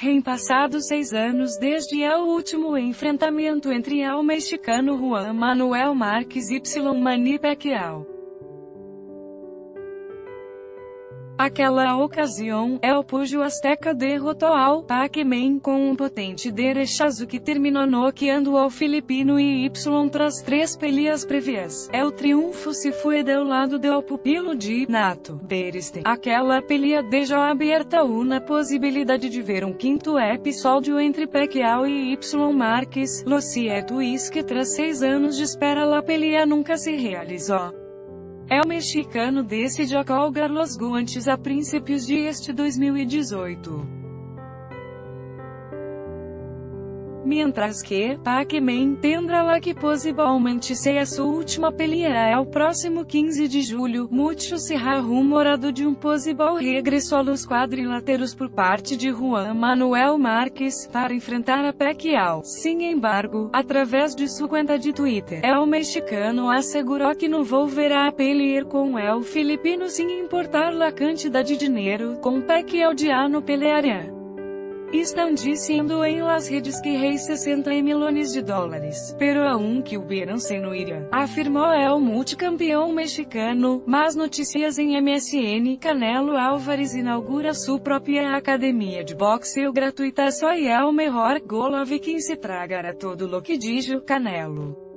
Em passados seis anos desde o último enfrentamento entre o mexicano Juan Manuel Marques y Manny Pacquiao. Aquela ocasião, El Pujo Azteca derrotou ao Pac-Man com um potente derechazo que terminou noqueando ao filipino e Y tras três pelias prévias. El triunfo se foi do lado do pupilo de Nato Beriste. Aquela pelia deixou aberta uma possibilidade de ver um quinto episódio entre Pacquiao e Y Marques. Lo cierto es que tras seis anos de espera la pelia nunca se realizou. É o mexicano decidiu colgar los guantes a princípios de este 2018. Mientras que, Pac-Man tendrá la que possivelmente ser sua última pelea é o próximo 15 de julho, mucho será rumorado de um possível regresso aos quadriláteros por parte de Juan Manuel Marques, para enfrentar a Pacquiao. Sem embargo, através de sua conta de Twitter, el mexicano assegurou que não volverá a pelear com el filipino sem importar la quantidade de dinheiro, com Pacquiao de ano peleará. Estão dizendo em las redes que rei 60 milhões de dólares, pero a um que o sem no iria, afirmou é o multicampeão mexicano, mas notícias em MSN, Canelo Álvares inaugura sua própria academia de boxeo gratuita. Só e é o melhor golove que se tragará todo lo que diz o Canelo.